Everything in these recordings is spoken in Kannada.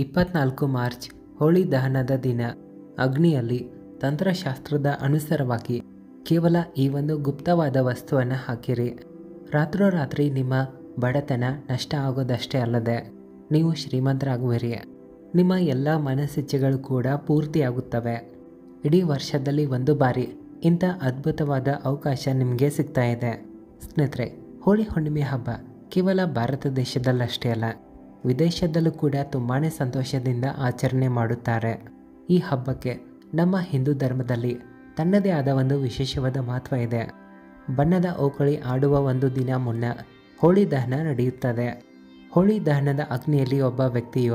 ಇಪ್ಪತ್ನಾಲ್ಕು ಮಾರ್ಚ್, ಹೋಳಿ ದಹನದ ದಿನ. ಅಗ್ನಿಯಲ್ಲಿ ತಂತ್ರಶಾಸ್ತ್ರದ ಅನುಸಾರವಾಗಿ ಕೇವಲ ಈ ಒಂದು ಗುಪ್ತವಾದ ವಸ್ತುವನ್ನು ಹಾಕಿರಿ. ರಾತ್ರೋರಾತ್ರಿ ನಿಮ್ಮ ಬಡತನ ನಷ್ಟ ಆಗೋದಷ್ಟೇ ಅಲ್ಲದೆ ನೀವು ಶ್ರೀಮಂತರಾಗುವಿರಿ. ನಿಮ್ಮ ಎಲ್ಲ ಮನಸ್ಸಿಚ್ಛೆಗಳು ಕೂಡ ಪೂರ್ತಿಯಾಗುತ್ತವೆ. ಇಡೀ ವರ್ಷದಲ್ಲಿ ಒಂದು ಬಾರಿ ಇಂಥ ಅದ್ಭುತವಾದ ಅವಕಾಶ ನಿಮಗೆ ಸಿಗ್ತಾ ಇದೆ. ಸ್ನೇಹಿತರೆ, ಹೋಳಿ ಹುಣ್ಣಿಮೆ ಹಬ್ಬ ಕೇವಲ ಭಾರತ ದೇಶದಲ್ಲಷ್ಟೇ ಅಲ್ಲ ವಿದೇಶದಲ್ಲೂ ಕೂಡ ತುಂಬಾ ಸಂತೋಷದಿಂದ ಆಚರಣೆ ಮಾಡುತ್ತಾರೆ. ಈ ಹಬ್ಬಕ್ಕೆ ನಮ್ಮ ಹಿಂದೂ ಧರ್ಮದಲ್ಲಿ ತನ್ನದೇ ಆದ ಒಂದು ವಿಶೇಷವಾದ ಮಹತ್ವ ಇದೆ. ಬಣ್ಣದ ಓಕಳಿ ಆಡುವ ಒಂದು ದಿನ ಮುನ್ನ ಹೋಳಿ ದಹನ ನಡೆಯುತ್ತದೆ. ಹೋಳಿ ದಹನದ ಅಗ್ನಿಯಲ್ಲಿ ಒಬ್ಬ ವ್ಯಕ್ತಿಯು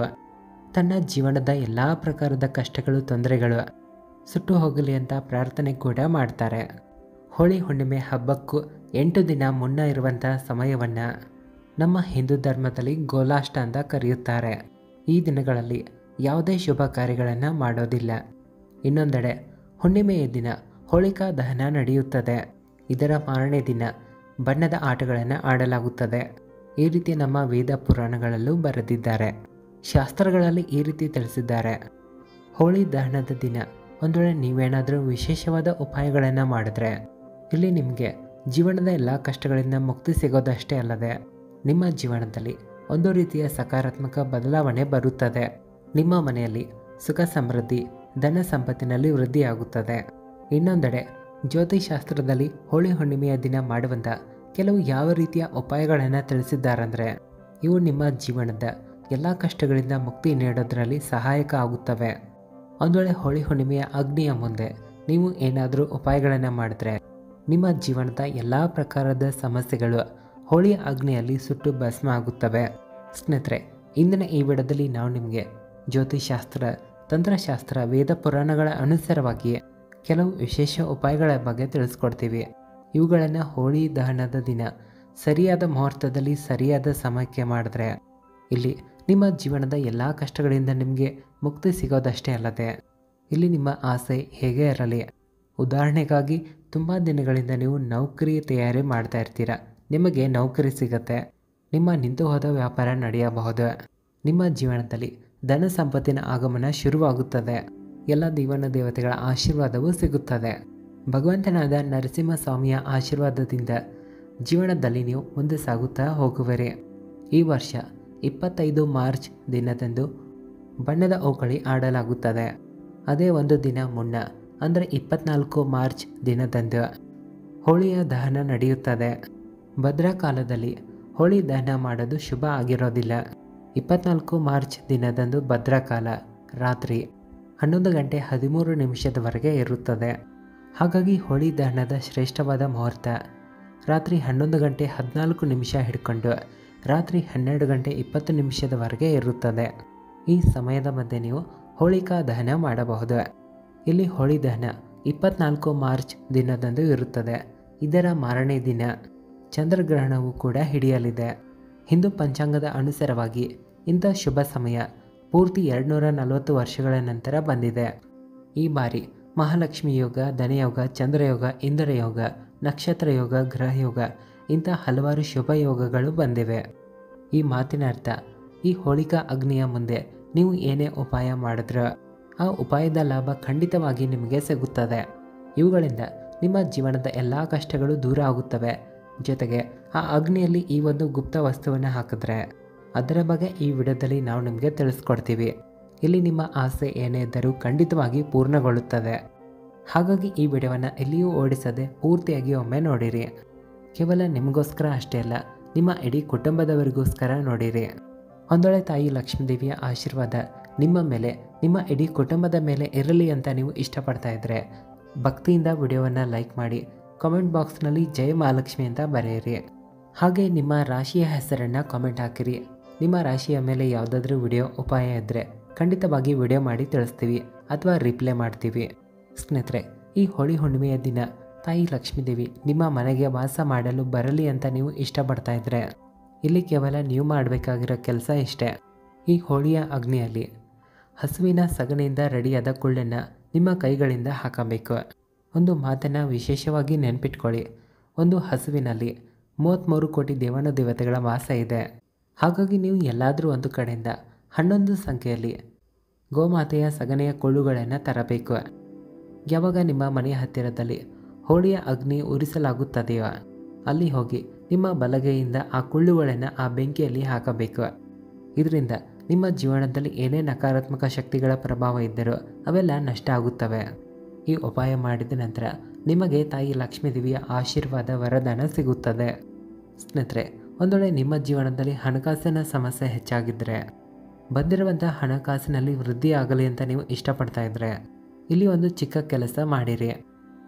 ತನ್ನ ಜೀವನದ ಎಲ್ಲ ಪ್ರಕಾರದ ಕಷ್ಟಗಳು, ತೊಂದರೆಗಳು ಸುಟ್ಟು ಹೋಗಲಿ ಅಂತ ಪ್ರಾರ್ಥನೆ ಕೂಡ ಮಾಡ್ತಾರೆ. ಹೋಳಿ ಹುಣ್ಣಿಮೆ ಹಬ್ಬಕ್ಕೂ ಎಂಟು ದಿನ ಮುನ್ನ ಇರುವಂಥ ಸಮಯವನ್ನು ನಮ್ಮ ಹಿಂದೂ ಧರ್ಮದಲ್ಲಿ ಗೋಲಾಷ್ಟ ಅಂತ ಕರೆಯುತ್ತಾರೆ. ಈ ದಿನಗಳಲ್ಲಿ ಯಾವುದೇ ಶುಭ ಕಾರ್ಯಗಳನ್ನು ಮಾಡೋದಿಲ್ಲ. ಇನ್ನೊಂದೆಡೆ, ಹುಣ್ಣಿಮೆಯ ದಿನ ಹೋಳಿಕಾ ದಹನ ನಡೆಯುತ್ತದೆ. ಇದರ ಮಾರನೇ ದಿನ ಬಣ್ಣದ ಆಟಗಳನ್ನು ಆಡಲಾಗುತ್ತದೆ. ಈ ರೀತಿ ನಮ್ಮ ವೇದ ಪುರಾಣಗಳಲ್ಲೂ ಬರೆದಿದ್ದಾರೆ. ಶಾಸ್ತ್ರಗಳಲ್ಲಿ ಈ ರೀತಿ ತಿಳಿಸಿದ್ದಾರೆ. ಹೋಳಿ ದಹನದ ದಿನ ಒಂದು ವೇಳೆ ನೀವೇನಾದರೂ ವಿಶೇಷವಾದ ಉಪಾಯಗಳನ್ನು ಮಾಡಿದ್ರೆ, ಇಲ್ಲಿ ನಿಮಗೆ ಜೀವನದ ಎಲ್ಲ ಕಷ್ಟಗಳಿಂದ ಮುಕ್ತಿ ಸಿಗೋದಷ್ಟೇ ಅಲ್ಲದೆ ನಿಮ್ಮ ಜೀವನದಲ್ಲಿ ಒಂದು ರೀತಿಯ ಸಕಾರಾತ್ಮಕ ಬದಲಾವಣೆ ಬರುತ್ತದೆ. ನಿಮ್ಮ ಮನೆಯಲ್ಲಿ ಸುಖ ಸಮೃದ್ಧಿ, ಧನ ಸಂಪತ್ತಿನಲ್ಲಿ ವೃದ್ಧಿಯಾಗುತ್ತದೆ. ಇನ್ನೊಂದೆಡೆ, ಜ್ಯೋತಿಷಾಸ್ತ್ರದಲ್ಲಿ ಹೋಳಿ ಹುಣ್ಣಿಮೆಯ ದಿನ ಮಾಡುವಂಥ ಕೆಲವು ಯಾವ ರೀತಿಯ ಉಪಾಯಗಳನ್ನು ತಿಳಿಸಿದ್ದಾರೆಂದರೆ, ಇವು ನಿಮ್ಮ ಜೀವನದ ಎಲ್ಲ ಕಷ್ಟಗಳಿಂದ ಮುಕ್ತಿ ನೀಡೋದರಲ್ಲಿ ಸಹಾಯಕ ಆಗುತ್ತವೆ. ಒಂದು ವೇಳೆ ಹೋಳಿ ಹುಣ್ಣಿಮೆಯ ಅಗ್ನಿಯ ಮುಂದೆ ನೀವು ಏನಾದರೂ ಉಪಾಯಗಳನ್ನು ಮಾಡಿದ್ರೆ, ನಿಮ್ಮ ಜೀವನದ ಎಲ್ಲ ಪ್ರಕಾರದ ಸಮಸ್ಯೆಗಳು ಹೋಳಿ ಅಗ್ನಿಯಲ್ಲಿ ಸುಟ್ಟು ಭಸ್ಮ ಆಗುತ್ತವೆ. ಸ್ನೇಹಿತರೆ, ಇಂದಿನ ಈ ವಿಡದಲ್ಲಿ ನಾವು ನಿಮಗೆ ಜ್ಯೋತಿಷಾಸ್ತ್ರ ತಂತ್ರಶಾಸ್ತ್ರ, ವೇದ ಪುರಾಣಗಳ ಅನುಸಾರವಾಗಿ ಕೆಲವು ವಿಶೇಷ ಉಪಾಯಗಳ ಬಗ್ಗೆ ತಿಳಿಸ್ಕೊಡ್ತೀವಿ. ಇವುಗಳನ್ನು ಹೋಳಿ ದಹನದ ದಿನ ಸರಿಯಾದ ಮುಹೂರ್ತದಲ್ಲಿ ಸರಿಯಾದ ಸಮಯಕ್ಕೆ ಮಾಡಿದ್ರೆ ಇಲ್ಲಿ ನಿಮ್ಮ ಜೀವನದ ಎಲ್ಲ ಕಷ್ಟಗಳಿಂದ ನಿಮಗೆ ಮುಕ್ತಿ ಸಿಗೋದಷ್ಟೇ ಅಲ್ಲದೆ ಇಲ್ಲಿ ನಿಮ್ಮ ಆಸೆ ಹೇಗೆ ಇರಲಿ? ಉದಾಹರಣೆಗಾಗಿ, ತುಂಬ ದಿನಗಳಿಂದ ನೀವು ನೌಕರಿ ತಯಾರಿ ಮಾಡ್ತಾ ಇರ್ತೀರ? ನಿಮಗೆ ನೌಕರಿ ಸಿಗತ್ತೆ. ನಿಮ್ಮ ನಿಂತು ಹೋದ ವ್ಯಾಪಾರ ನಡೆಯಬಹುದು. ನಿಮ್ಮ ಜೀವನದಲ್ಲಿ ಧನ ಸಂಪತ್ತಿನ ಆಗಮನ ಶುರುವಾಗುತ್ತದೆ. ಎಲ್ಲ ದೀವನ ದೇವತೆಗಳ ಆಶೀರ್ವಾದವೂ ಸಿಗುತ್ತದೆ. ಭಗವಂತನಾದ ನರಸಿಂಹಸ್ವಾಮಿಯ ಆಶೀರ್ವಾದದಿಂದ ಜೀವನದಲ್ಲಿ ನೀವು ಮುಂದೆ ಸಾಗುತ್ತಾ ಹೋಗುವಿರಿ. ಈ ವರ್ಷ ಇಪ್ಪತ್ತೈದು ಮಾರ್ಚ್ ದಿನದಂದು ಬಣ್ಣದ ಓಕಳಿ ಆಡಲಾಗುತ್ತದೆ ಅದೇ ಒಂದು ದಿನ ಮುನ್ನ, ಅಂದರೆ ಇಪ್ಪತ್ನಾಲ್ಕು ಮಾರ್ಚ್ ದಿನದಂದು, ಹೋಳಿಯ ದಹನ ನಡೆಯುತ್ತದೆ. ಭದ್ರಾ ಕಾಲದಲ್ಲಿ ಹೋಳಿ ದಹನ ಮಾಡೋದು ಶುಭ ಆಗಿರೋದಿಲ್ಲ. ಇಪ್ಪತ್ನಾಲ್ಕು ಮಾರ್ಚ್ ದಿನದಂದು ಭದ್ರಾಕಾಲ ರಾತ್ರಿ ಹನ್ನೊಂದು ಗಂಟೆ ಹದಿಮೂರು ನಿಮಿಷದವರೆಗೆ ಇರುತ್ತದೆ. ಹಾಗಾಗಿ ಹೋಳಿ ದಹನದ ಶ್ರೇಷ್ಠವಾದ ಮುಹೂರ್ತ. ರಾತ್ರಿ ಹನ್ನೊಂದು ಗಂಟೆ ಹದಿನಾಲ್ಕು ನಿಮಿಷ ಹಿಡ್ಕೊಂಡು ರಾತ್ರಿ ಹನ್ನೆರಡು ಗಂಟೆ ಇಪ್ಪತ್ತು ನಿಮಿಷದವರೆಗೆ ಇರುತ್ತದೆ. ಈ ಸಮಯದ ಮಧ್ಯೆ ನೀವು ಹೋಳಿಕಾ ದಹನ ಮಾಡಬಹುದು. ಇಲ್ಲಿ ಹೋಳಿ ದಹನ ಇಪ್ಪತ್ನಾಲ್ಕು ಮಾರ್ಚ್ ದಿನದಂದು ಇರುತ್ತದೆ. ಇದರ ಮಾರನೇ ದಿನ. ಚಂದ್ರಗ್ರಹಣವು ಕೂಡ ಹಿಡಿಯಲಿದೆ. ಹಿಂದೂ ಪಂಚಾಂಗದ ಅನುಸಾರವಾಗಿ ಇಂಥ ಶುಭ ಸಮಯ ಪೂರ್ತಿ ಎರಡುನೂರ ನಲವತ್ತು ವರ್ಷಗಳ ನಂತರ ಬಂದಿದೆ. ಈ ಬಾರಿ ಮಹಾಲಕ್ಷ್ಮಿ ಯೋಗ, ಧನಯೋಗ, ಚಂದ್ರಯೋಗ, ಇಂದ್ರಯೋಗ ನಕ್ಷತ್ರ ಯೋಗ ಗ್ರಹಯೋಗ ಇಂಥ ಹಲವಾರು ಶುಭ ಯೋಗಗಳು ಬಂದಿವೆ. ಈ ಮಾತಿನ ಅರ್ಥ ಈ ಹೋಳಿಕಾ ಅಗ್ನಿಯ ಮುಂದೆ ನೀವು ಏನೇ ಉಪಾಯ ಮಾಡಿದ್ರೂ ಆ ಉಪಾಯದ ಲಾಭ ಖಂಡಿತವಾಗಿ ನಿಮಗೆ ಸಿಗುತ್ತದೆ. ಇವುಗಳಿಂದ ನಿಮ್ಮ ಜೀವನದ ಎಲ್ಲ ಕಷ್ಟಗಳು ದೂರ ಆಗುತ್ತವೆ. ಜೊತೆಗೆ ಆ ಅಗ್ನಿಯಲ್ಲಿ ಈ ಒಂದು ಗುಪ್ತ ವಸ್ತುವನ್ನು ಹಾಕಿದ್ರೆ ಅದರ ಬಗ್ಗೆ ಈ ವಿಡಿಯೋದಲ್ಲಿ ನಾವು ನಿಮಗೆ ತಿಳಿಸ್ಕೊಡ್ತೀವಿ. ಇಲ್ಲಿ ನಿಮ್ಮ ಆಸೆ ಏನೇ ಇದ್ದರೂ ಖಂಡಿತವಾಗಿ ಪೂರ್ಣಗೊಳ್ಳುತ್ತದೆ. ಹಾಗಾಗಿ ಈ ವಿಡಿಯೋವನ್ನು ಎಲ್ಲಿಯೂ ಓಡಿಸದೆ ಪೂರ್ತಿಯಾಗಿ ಒಮ್ಮೆ ನೋಡಿರಿ. ಕೇವಲ ನಿಮಗೋಸ್ಕರ ಅಷ್ಟೇ ಅಲ್ಲ, ನಿಮ್ಮ ಇಡೀ ಕುಟುಂಬದವರಿಗೋಸ್ಕರ ನೋಡಿರಿ. ಒಂದೊಳ್ಳೆ ತಾಯಿ ಲಕ್ಷ್ಮೀದೇವಿಯ ಆಶೀರ್ವಾದ ನಿಮ್ಮ ಮೇಲೆ, ನಿಮ್ಮ ಇಡೀ ಕುಟುಂಬದ ಮೇಲೆ ಇರಲಿ ಅಂತ ನೀವು ಇಷ್ಟಪಡ್ತಾ ಇದ್ದರೆ ಭಕ್ತಿಯಿಂದ ವಿಡಿಯೋವನ್ನು ಲೈಕ್ ಮಾಡಿ ಕಾಮೆಂಟ್ ಬಾಕ್ಸ್ನಲ್ಲಿ ಜಯ ಮಹಾಲಕ್ಷ್ಮಿ ಅಂತ ಬರೆಯಿರಿ. ಹಾಗೆ ನಿಮ್ಮ ರಾಶಿಯ ಹೆಸರನ್ನು ಕಾಮೆಂಟ್ ಹಾಕಿರಿ. ನಿಮ್ಮ ರಾಶಿಯ ಮೇಲೆ ಯಾವುದಾದ್ರೂ ವಿಡಿಯೋ ಉಪಾಯ ಇದ್ದರೆ ಖಂಡಿತವಾಗಿ ವಿಡಿಯೋ ಮಾಡಿ ತಿಳಿಸ್ತೀವಿ ಅಥವಾ ರಿಪ್ಲೈ ಮಾಡ್ತೀವಿ. ಸ್ನೇಹಿತರೆ, ಈ ಹೋಳಿ ಹುಣ್ಣಿಮೆಯ ದಿನ ತಾಯಿ ಲಕ್ಷ್ಮೀದೇವಿ ನಿಮ್ಮ ಮನೆಗೆ ವಾಸ ಮಾಡಲು ಬರಲಿ ಅಂತ ನೀವು ಇಷ್ಟಪಡ್ತಾ ಇದ್ದರೆ ಇಲ್ಲಿ ಕೇವಲ ನೀವು ಮಾಡಬೇಕಾಗಿರೋ ಕೆಲಸ ಇಷ್ಟೇ. ಈ ಹೋಳಿಯ ಅಗ್ನಿಯಲ್ಲಿ ಹಸುವಿನ ಸಗಣಿಯಿಂದ ರೆಡಿಯಾದ ಕುಳ್ಳನ್ನು ನಿಮ್ಮ ಕೈಗಳಿಂದ ಹಾಕಬೇಕು. ಒಂದು ಮಾತನ್ನು ವಿಶೇಷವಾಗಿ ನೆನಪಿಟ್ಕೊಳ್ಳಿ. ಒಂದು ಹಸುವಿನಲ್ಲಿ ಮೂವತ್ತ್ಮೂರು ಕೋಟಿ ದೇವಾನು ದೇವತೆಗಳ ವಾಸ ಇದೆ. ಹಾಗಾಗಿ ನೀವು ಎಲ್ಲಾದರೂ ಒಂದು ಕಡೆಯಿಂದ ಹನ್ನೊಂದು ಸಂಖ್ಯೆಯಲ್ಲಿ ಗೋಮಾತೆಯ ಸಗಣಿಯ ಕೊಳ್ಳುಗಳನ್ನು ತರಬೇಕು. ಯಾವಾಗ ನಿಮ್ಮ ಮನೆಯ ಹತ್ತಿರದಲ್ಲಿ ಹೋಳಿಯ ಅಗ್ನಿ ಉರಿಸಲಾಗುತ್ತದೆಯೋ, ಅಲ್ಲಿ ಹೋಗಿ ನಿಮ್ಮ ಬಲಗೈಯಿಂದ ಆ ಕುಳ್ಳುಗಳನ್ನು ಆ ಬೆಂಕಿಯಲ್ಲಿ ಹಾಕಬೇಕು. ಇದರಿಂದ ನಿಮ್ಮ ಜೀವನದಲ್ಲಿ ಏನೇ ನಕಾರಾತ್ಮಕ ಶಕ್ತಿಗಳ ಪ್ರಭಾವ ಇದ್ದರೂ ಅವೆಲ್ಲ ನಷ್ಟ ಆಗುತ್ತವೆ. ಈ ಉಪಾಯ ಮಾಡಿದ ನಂತರ ನಿಮಗೆ ತಾಯಿ ಲಕ್ಷ್ಮೀದೇವಿಯ ಆಶೀರ್ವಾದ ವರದಾನ ಸಿಗುತ್ತದೆ. ಸ್ನೇಹಿತರೆ ಒಂದು ವೇಳೆ ನಿಮ್ಮ ಜೀವನದಲ್ಲಿ ಹಣಕಾಸಿನ ಸಮಸ್ಯೆ ಹೆಚ್ಚಾಗಿದ್ದರೆ ಬಂದಿರುವಂಥ ಹಣಕಾಸಿನಲ್ಲಿ ವೃದ್ಧಿ ಆಗಲಿ ಅಂತ ನೀವು ಇಷ್ಟಪಡ್ತಾ ಇದ್ದರೆ ಇಲ್ಲಿ ಒಂದು ಚಿಕ್ಕ ಕೆಲಸ ಮಾಡಿರಿ.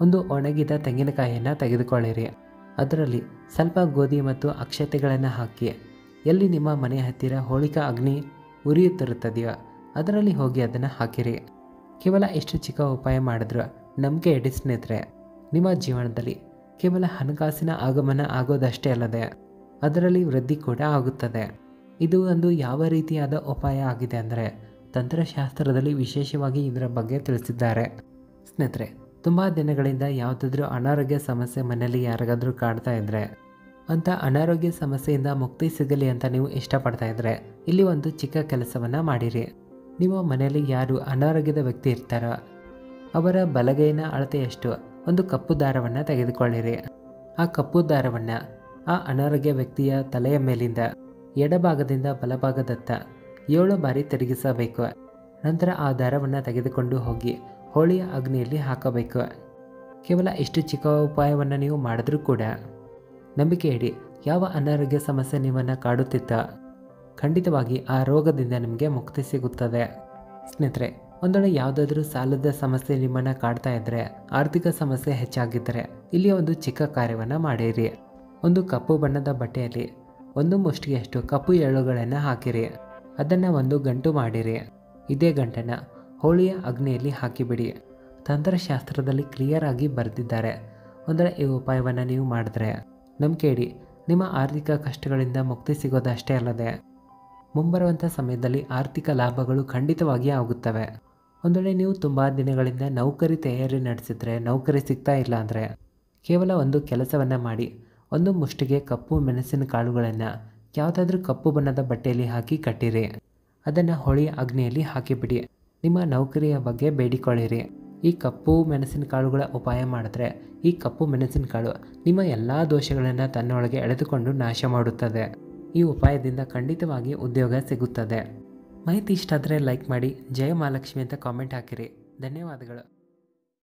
ಒಂದು ಒಣಗಿದ ತೆಂಗಿನಕಾಯಿಯನ್ನು ತೆಗೆದುಕೊಳ್ಳಿರಿ. ಅದರಲ್ಲಿ ಸ್ವಲ್ಪ ಗೋಧಿ ಮತ್ತು ಅಕ್ಷತೆಗಳನ್ನು ಹಾಕಿ, ಎಲ್ಲಿ ನಿಮ್ಮ ಮನೆಯ ಹತ್ತಿರ ಹೋಳಿಕಾ ಅಗ್ನಿ ಉರಿಯುತ್ತಿರುತ್ತದೆಯೋ ಅದರಲ್ಲಿ ಹೋಗಿ ಅದನ್ನು ಹಾಕಿರಿ. ಕೇವಲ ಎಷ್ಟು ಚಿಕ್ಕ ಉಪಾಯ ಮಾಡಿದ್ರು ನಮಗೆ ಎಡಿ ಸ್ನೇಹಿತರೆ, ನಿಮ್ಮ ಜೀವನದಲ್ಲಿ ಕೇವಲ ಹಣಕಾಸಿನ ಆಗಮನ ಆಗೋದಷ್ಟೇ ಅಲ್ಲದೆ ಅದರಲ್ಲಿ ವೃದ್ಧಿ ಕೂಡ ಆಗುತ್ತದೆ. ಇದು ಒಂದು ಯಾವ ರೀತಿಯಾದ ಉಪಾಯ ಆಗಿದೆ ಅಂದರೆ ತಂತ್ರಶಾಸ್ತ್ರದಲ್ಲಿ ವಿಶೇಷವಾಗಿ ಇದರ ಬಗ್ಗೆ ತಿಳಿಸಿದ್ದಾರೆ. ಸ್ನೇಹಿತರೆ, ತುಂಬ ದಿನಗಳಿಂದ ಯಾವುದಾದ್ರೂ ಅನಾರೋಗ್ಯ ಸಮಸ್ಯೆ ಮನೆಯಲ್ಲಿ ಯಾರಿಗಾದರೂ ಕಾಡ್ತಾ ಇದ್ದರೆ ಅಂತ ಅನಾರೋಗ್ಯ ಸಮಸ್ಯೆಯಿಂದ ಮುಕ್ತಿ ಸಿಗಲಿ ಅಂತ ನೀವು ಇಷ್ಟಪಡ್ತಾ ಇದ್ದರೆ ಇಲ್ಲಿ ಒಂದು ಚಿಕ್ಕ ಕೆಲಸವನ್ನು ಮಾಡಿರಿ. ನಿಮ್ಮ ಮನೆಯಲ್ಲಿ ಯಾರು ಅನಾರೋಗ್ಯದ ವ್ಯಕ್ತಿ ಇರ್ತಾರೋ ಅವರ ಬಲಗೈನ ಅಳತೆಯಷ್ಟು ಒಂದು ಕಪ್ಪು ದಾರವನ್ನು ತೆಗೆದುಕೊಳ್ಳಿರಿ. ಆ ಕಪ್ಪು ದಾರವನ್ನು ಆ ಅನಾರೋಗ್ಯ ವ್ಯಕ್ತಿಯ ತಲೆಯ ಮೇಲಿಂದ ಎಡಭಾಗದಿಂದ ಬಲಭಾಗದತ್ತ ಏಳು ಬಾರಿ ತಿರುಗಿಸಬೇಕು. ನಂತರ ಆ ದಾರವನ್ನು ತೆಗೆದುಕೊಂಡು ಹೋಗಿ ಹೋಳಿಯ ಅಗ್ನಿಯಲ್ಲಿ ಹಾಕಬೇಕು. ಕೇವಲ ಇಷ್ಟು ಚಿಕ್ಕ ಉಪಾಯವನ್ನು ನೀವು ಮಾಡಿದ್ರೂ ಕೂಡ ನಂಬಿಕೆ ಇಡಿ ಯಾವ ಅನಾರೋಗ್ಯ ಸಮಸ್ಯೆ ನಿಮ್ಮನ್ನು ಕಾಡುತ್ತಿತ್ತ ಖಂಡಿತವಾಗಿ ಆ ರೋಗದಿಂದ ನಿಮಗೆ ಮುಕ್ತಿ ಸಿಗುತ್ತದೆ. ಸ್ನೇಹಿತರೆ ಒಂದೊಳ್ಳೆ ಯಾವುದಾದ್ರೂ ಸಾಲದ ಸಮಸ್ಯೆ ನಿಮ್ಮನ್ನು ಕಾಡ್ತಾ ಇದ್ದರೆ ಆರ್ಥಿಕ ಸಮಸ್ಯೆ ಹೆಚ್ಚಾಗಿದ್ದರೆ ಇಲ್ಲಿ ಒಂದು ಚಿಕ್ಕ ಕಾರ್ಯವನ್ನು ಮಾಡಿರಿ. ಒಂದು ಕಪ್ಪು ಬಣ್ಣದ ಬಟ್ಟೆಯಲ್ಲಿ ಒಂದು ಮುಷ್ಟಿಯಷ್ಟು ಕಪ್ಪು ಎಳ್ಳುಗಳನ್ನು ಹಾಕಿರಿ. ಅದನ್ನು ಒಂದು ಗಂಟು ಮಾಡಿರಿ. ಇದೇ ಗಂಟನ್ನು ಹೋಳಿಯ ಅಗ್ನಿಯಲ್ಲಿ ಹಾಕಿಬಿಡಿ. ತಂತ್ರಶಾಸ್ತ್ರದಲ್ಲಿ ಕ್ಲಿಯರ್ ಆಗಿ ಬರೆದಿದ್ದಾರೆ. ಒಂದರ ಈ ಉಪಾಯವನ್ನು ನೀವು ಮಾಡಿದ್ರೆ, ನಂಬಿಕೆ ಇಡಿ, ನಿಮ್ಮ ಆರ್ಥಿಕ ಕಷ್ಟಗಳಿಂದ ಮುಕ್ತಿ ಸಿಗೋದಷ್ಟೇ ಅಲ್ಲದೆ ಮುಂಬರುವಂಥ ಸಮಯದಲ್ಲಿ ಆರ್ಥಿಕ ಲಾಭಗಳು ಖಂಡಿತವಾಗಿ ಆಗುತ್ತವೆ. ಒಂದು ವೇಳೆ ನೀವು ತುಂಬ ದಿನಗಳಿಂದ ನೌಕರಿ ತಯಾರಿ ನಡೆಸಿದರೆ ನೌಕರಿ ಸಿಗ್ತಾ ಇಲ್ಲ ಅಂದರೆ ಕೇವಲ ಒಂದು ಕೆಲಸವನ್ನು ಮಾಡಿ, ಒಂದು ಮುಷ್ಟಿಗೆ ಕಪ್ಪು ಮೆಣಸಿನ ಕಾಳುಗಳನ್ನು ಯಾವುದಾದ್ರೂ ಕಪ್ಪು ಬಣ್ಣದ ಬಟ್ಟೆಯಲ್ಲಿ ಹಾಕಿ ಕಟ್ಟಿರಿ. ಅದನ್ನು ಹೊಳಿ ಅಗ್ನಿಯಲ್ಲಿ ಹಾಕಿಬಿಡಿ. ನಿಮ್ಮ ನೌಕರಿಯ ಬಗ್ಗೆ ಬೇಡಿಕೊಳ್ಳಿರಿ. ಈ ಕಪ್ಪು ಮೆಣಸಿನ ಕಾಳುಗಳ ಉಪಾಯ ಮಾಡಿದ್ರೆ ಈ ಕಪ್ಪು ಮೆಣಸಿನಕಾಳು ನಿಮ್ಮ ಎಲ್ಲ ದೋಷಗಳನ್ನು ತನ್ನೊಳಗೆ ಎಳೆದುಕೊಂಡು ನಾಶ ಮಾಡುತ್ತದೆ. ಈ ಉಪಾಯದಿಂದ ಖಂಡಿತವಾಗಿ ಉದ್ಯೋಗ ಸಿಗುತ್ತದೆ. ಮಾಹಿತಿ ಇಷ್ಟಾದರೆ ಲೈಕ್ ಮಾಡಿ, ಜಯ ಮಹಾಲಕ್ಷ್ಮಿ ಅಂತ ಕಾಮೆಂಟ್ ಹಾಕಿರಿ. ಧನ್ಯವಾದಗಳು.